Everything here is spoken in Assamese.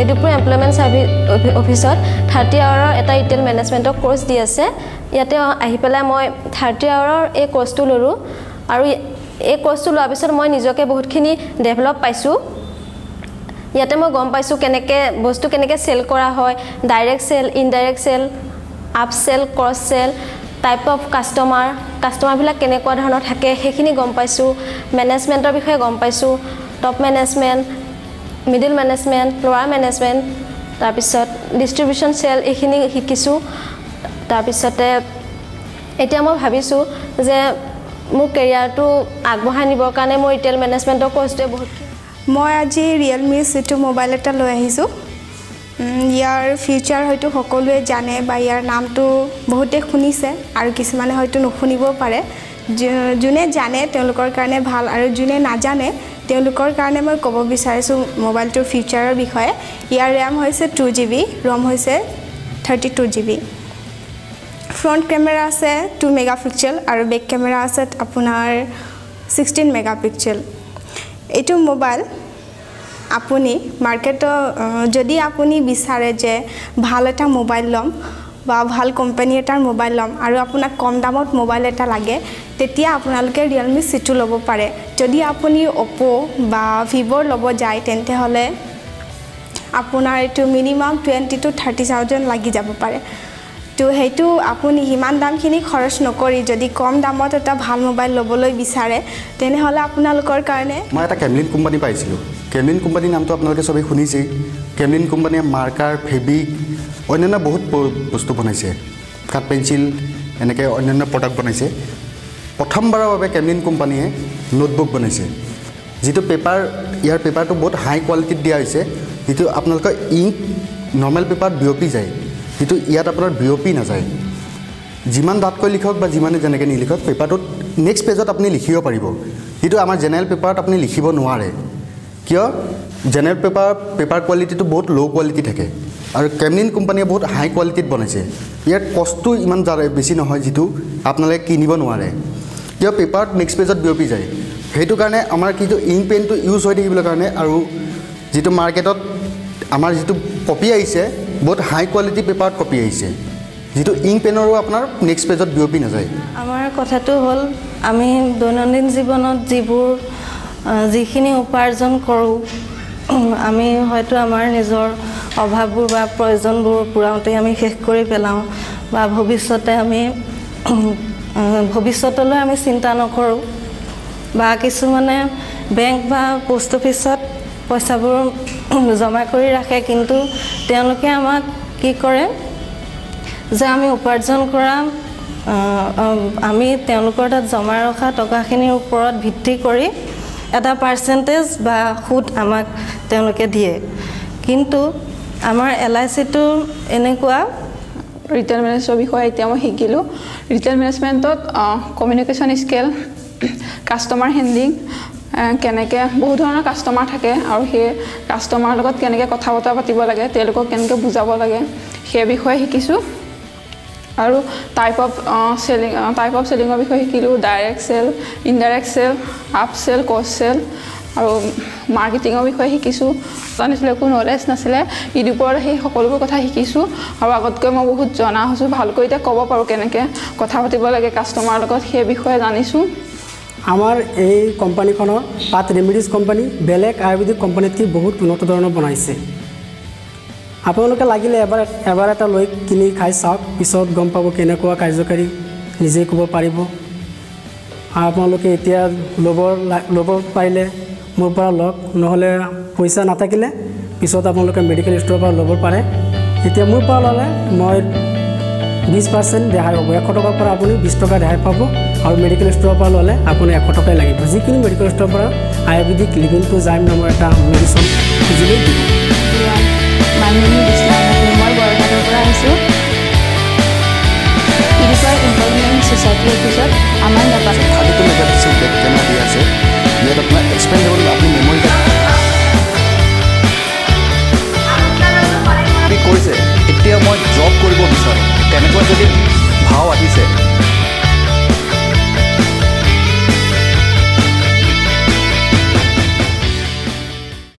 এইটোপুৰ এমপ্লয়মেণ্ট ছাৰ্ভিচ অফিচত থাৰ্টি আৱাৰৰ এটা ৰিটেইল মেনেজমেণ্টৰ কৰ্চ দি আছে। ইয়াতে আহি পেলাই মই থাৰ্টি আৱাৰৰ এই কৰ্চটো ল'লোঁ আৰু এই কৰ্চটো লোৱাৰ পিছত মই নিজকে বহুতখিনি ডেভেলপ পাইছোঁ। ইয়াতে মই গম পাইছোঁ কেনেকৈ বস্তু কেনেকৈ চেল কৰা হয় direct sell indirect sell up sell cross sell type of customer কাষ্টমাৰবিলাক কেনেকুৱা ধৰণৰ থাকে সেইখিনি গম পাইছোঁ। মেনেজমেণ্টৰ বিষয়ে গম পাইছোঁ। Top management middle management lower management তাৰপিছত ডিষ্ট্ৰিবিউশ্যন চেল এইখিনি শিকিছোঁ তাৰপিছতে এতিয়া মই ভাবিছোঁ যে মোৰ কেৰিয়াৰটো আগবঢ়াই নিবৰ কাৰণে মোৰ ৰিটেইল মেনেজমেণ্টৰ কৰ্চটোৱে বহুত মই আজি ৰিয়েলমি চিটো মোবাইল এটা লৈ আহিছোঁ। ইয়াৰ ফিউচাৰ হয়তো সকলোৱে জানে বা ইয়াৰ নামটো বহুতে শুনিছে আৰু কিছুমানে হয়তো নুশুনিবও পাৰে। যোনে জানে তেওঁলোকৰ কাৰণে ভাল আৰু যোনে নাজানে তেওঁলোকৰ কাৰণে মই ক'ব বিচাৰিছোঁ মোবাইলটোৰ ফিউচাৰৰ বিষয়ে। ইয়াৰ ৰেম হৈছে টু জি বি ৰম হৈছে thirty two G B front camera আছে টু মেগা পিক্সেল আৰু বেক কেমেৰা আছে আপোনাৰ ছিক্সটিন মেগা পিক্সেল এইটো মোবাইল আপুনি মাৰ্কেটত যদি আপুনি বিচাৰে যে ভাল এটা মোবাইল ল'ম বা ভাল কোম্পানী এটাৰ মোবাইল ল'ম আৰু আপোনাক কম দামত মোবাইল এটা লাগে তেতিয়া আপোনালোকে ৰিয়েলমি চিটো ল'ব পাৰে। যদি আপুনি অপ' বা ভিভ'ৰ ল'ব যায় তেন্তে হ'লে আপোনাৰ এইটো minimum twenty two thirty thousand লাগি যাব পাৰে। তো সেইটো আপুনি সিমান দামখিনি খৰচ নকৰি যদি কম দামত এটা ভাল মোবাইল ল'বলৈ বিচাৰে তেনেহ'লে আপোনালোকৰ কাৰণে মই এটা কেমলিন কোম্পানী পাইছিলোঁ। কেমলিন কোম্পানীৰ নামটো আপোনালোকে চবেই শুনিছেই। কেমলিন কোম্পানীয়ে মাৰ্কাৰ ফেব্ৰিক অন্যান্য বহুত বস্তু বনাইছে। কাঠ পেঞ্চিল এনেকৈ অন্যান্য প্ৰডাক্ট বনাইছে। প্ৰথমবাৰৰ বাবে কেমলিন কোম্পানীয়ে নোটবুক বনাইছে। যিটো পেপাৰ ইয়াৰ পেপাৰটো বহুত হাই কোৱালিটিত দিয়া হৈছে। যিটো আপোনালোকৰ ইংক নৰ্মেল পেপাৰত বিয়পি যায়। যিটো ইয়াত আপোনাৰ বিয়পি নাযায়। যিমান ডাঠকৈ লিখক বা যিমানে যেনেকৈ নিলিখক পেপাৰটোত নেক্সট পেজত আপুনি লিখিব পাৰিব। যিটো আমাৰ জেনেৰেল পেপাৰত আপুনি লিখিব নোৱাৰে। কিয়? জেনেৰেল পেপাৰ পেপাৰ কোৱালিটিটো বহুত ল' কোৱালিটি থাকে। আৰু কেমলিন কোম্পানীয়ে বহুত হাই কোৱালিটিত বনাইছে। ইয়াৰ কষ্টটো ইমান বেছি নহয় যিটো আপোনালোকে কিনিব নোৱাৰে। কিয় পেপাৰত নেক্সট পেজত বিয়পি যায়। সেইটো কাৰণে আমাৰ কিন্তু ইংক পেনটো ইউজ হৈ থাকিবলৈ কাৰণে আৰু যিটো মাৰ্কেটত আমাৰ যিটো কপি আহিছে বহুত হাই কোৱালিটি পেপাৰত কপি আহিছে। যিটো ইংক পেনৰো আপোনাৰ নেক্সট পেজত বিয়পি নাযায়। আমাৰ কথাটো হ'ল আমি দৈনন্দিন জীৱনত যিবোৰ যিখিনি উপাৰ্জন কৰোঁ আমি হয়তো আমাৰ নিজৰ অভাৱবোৰ বা প্ৰয়োজনবোৰ পূৰাওঁতে আমি শেষ কৰি পেলাওঁ বা ভৱিষ্যতে আমি ভৱিষ্যতলৈ আমি চিন্তা নকৰোঁ বা কিছুমানে বেংক বা পোষ্ট অফিচত পইচাবোৰ জমা কৰি ৰাখে কিন্তু তেওঁলোকে আমাক কি কৰে? যে আমি উপাৰ্জন কৰা আমি তেওঁলোকৰ তাত জমা ৰখা টকাখিনিৰ ওপৰত ভিত্তি কৰি এটা পাৰ্চেণ্টেজ বা সুদ আমাক তেওঁলোকে দিয়ে। কিন্তু আমাৰ এল আই চিটো এনেকুৱা ৰিটেইল মেনেজৰ বিষয়ে এতিয়া মই শিকিলোঁ। ৰিটেইল মেনেজমেণ্টত কমিউনিকেশ্যন স্কিল কাষ্টমাৰ হেণ্ডলিং কেনেকৈ বহু ধৰণৰ কাষ্টমাৰ থাকে আৰু সেই কাষ্টমাৰৰ লগত কেনেকৈ কথা বতৰা পাতিব লাগে তেওঁলোকক কেনেকৈ বুজাব লাগে সেই বিষয়ে শিকিছোঁ। আৰু type of selling type of চেলিঙৰ বিষয়ে শিকিলোঁ direct sell indirect sell up sell কষ্ট চেল আৰু মাৰ্কেটিঙৰ বিষয়ে শিকিছোঁ। জানিছিলোঁ একো নলেজ নাছিলে। ইউটিউবৰ সেই সকলোবোৰ কথা শিকিছোঁ। আৰু আগতকৈ মই বহুত জনা হৈছোঁ ভালকৈ এতিয়া ক'ব পাৰোঁ কেনেকৈ কথা পাতিব লাগে কাষ্টমাৰৰ লগত সেই বিষয়ে জানিছোঁ। আমাৰ এই কোম্পানীখনৰ পাত ৰেমিডিজ কোম্পানী বেলেগ আয়ুৰ্বেদিক কোম্পানীতকৈ বহুত উন্নত ধৰণৰ বনাইছে। আপোনালোকে লাগিলে এবাৰ এবাৰ এটা লৈ কিনি খাই চাওক পিছত গম পাব কেনেকুৱা কাৰ্যকাৰী নিজেই ক'ব পাৰিব। আপোনালোকে এতিয়া ল'ব ল'ব পাৰিলে মোৰ পৰা লওক নহ'লে পইচা নাথাকিলে পিছত আপোনালোকে মেডিকেল ষ্ট'ৰৰ পৰা ল'ব পাৰে। এতিয়া মোৰ পৰা ল'লে মই বিছ পাৰ্চেণ্ট ৰেহাই হ'ব। এশ টকাৰ পৰা আপুনি বিছ টকা ৰেহাই পাব আৰু মেডিকেল ষ্ট'ৰৰ পৰা ল'লে আপুনি এশ টকাই লাগিব। যিকোনো মেডিকেল ষ্ট'ৰৰ পৰা আয়ুৰ্বেদিক লিভিং জাইম নামৰ এটা মেডিচিন খুজিলেই দিব Cause I didn't